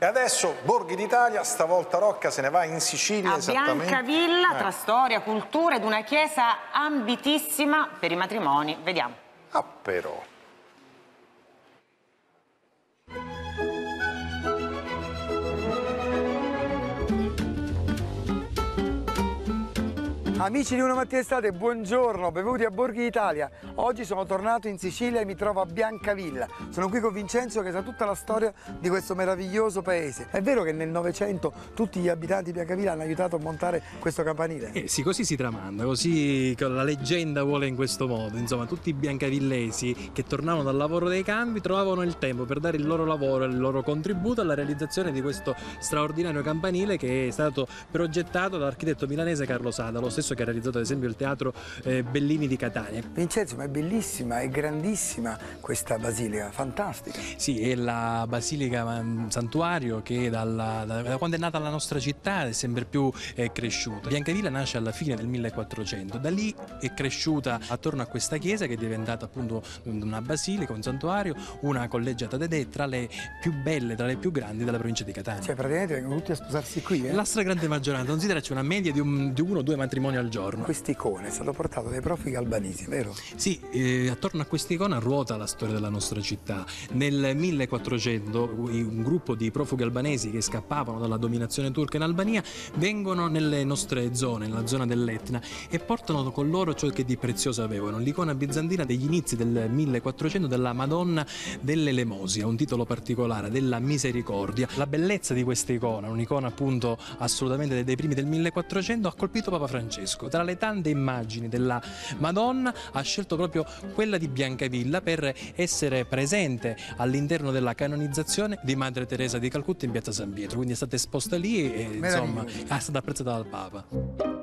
E adesso Borghi d'Italia, stavolta Rocca se ne va in Sicilia A. Biancavilla, Eh. tra storia, cultura ed una chiesa ambitissima per i matrimoni. Vediamo. Ah però. Amici di Una Mattina Estate, buongiorno, benvenuti a Borghi d'Italia. Oggi sono tornato in Sicilia e mi trovo a Biancavilla. Sono qui con Vincenzo che sa tutta la storia di questo meraviglioso paese. È vero che nel Novecento tutti gli abitanti di Biancavilla hanno aiutato a montare questo campanile? Eh sì, così si tramanda, così la leggenda vuole in questo modo. Insomma, tutti i biancavillesi che tornavano dal lavoro dei campi trovavano il tempo per dare il loro lavoro e il loro contributo alla realizzazione di questo straordinario campanile che è stato progettato dall'architetto milanese Carlo Sada, lo stesso che ha realizzato ad esempio il teatro eh, Bellini di Catania. Vincenzo, ma è bellissima, è grandissima questa basilica, fantastica. Sì, è la basilica mm, santuario che dalla- da, da quando è nata la nostra città è sempre più eh, cresciuta. Biancavilla nasce alla fine del 1400, da lì è cresciuta attorno a questa chiesa che è diventata appunto una basilica, un santuario, una collegiata ed è tra le più belle, tra le più grandi della provincia di Catania. Cioè praticamente vengono tutti a sposarsi qui, eh? La stragrande maggioranza, considera c'è una media di, un- di uno o due matrimoni al giorno. Questa icona è stato portato dai profughi albanesi, vero? Sì, eh, attorno a quest'icona ruota la storia della nostra città. Nel 1400 un gruppo di profughi albanesi che scappavano dalla dominazione turca in Albania vengono nelle nostre zone, nella zona dell'Etna, e portano con loro ciò che di prezioso avevano, l'icona bizantina degli inizi del 1400 della Madonna dell'Elemosia, un titolo particolare, della misericordia. La bellezza di questa icona, un'icona appunto assolutamente dei primi del 1400, ha colpito Papa Francesco. Tra le tante immagini della Madonna ha scelto proprio quella di Biancavilla per essere presente all'interno della canonizzazione di Madre Teresa di Calcutta in piazza San Pietro. Quindi è stata esposta lì e insomma è stata apprezzata dal Papa.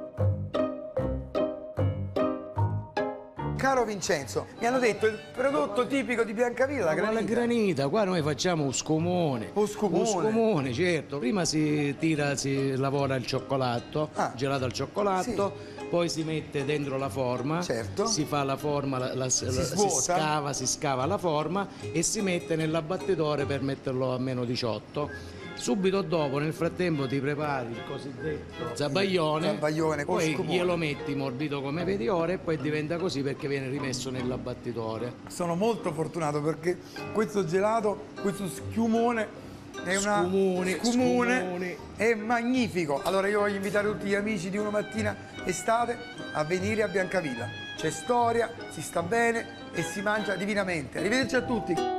Caro Vincenzo, mi hanno detto il prodotto tipico di Biancavilla, la Ma la granita. granita, qua noi facciamo uscomone. Uscomone. Uscomone, certo. Prima si tira, si lavora il cioccolato, Ah. gelato al cioccolato, poi si mette dentro la forma, Certo. si fa la forma, la- la- Si la- svuota. scava, si scava la forma e si mette nell'abbattitore per metterlo a meno 18. Subito dopo, nel frattempo, ti prepari il cosiddetto zabaglione, Zabaglione poi scumone. glielo metti morbito come vedi ora e poi diventa così perché viene rimesso nell'abbattitore. Sono molto fortunato perché questo gelato, questo schiumone è una Scumone, scumone, scumone. è magnifico. Allora io voglio invitare tutti gli amici di una mattina estate a venire a Biancavilla. C'è storia, si sta bene e si mangia divinamente. Arrivederci a tutti.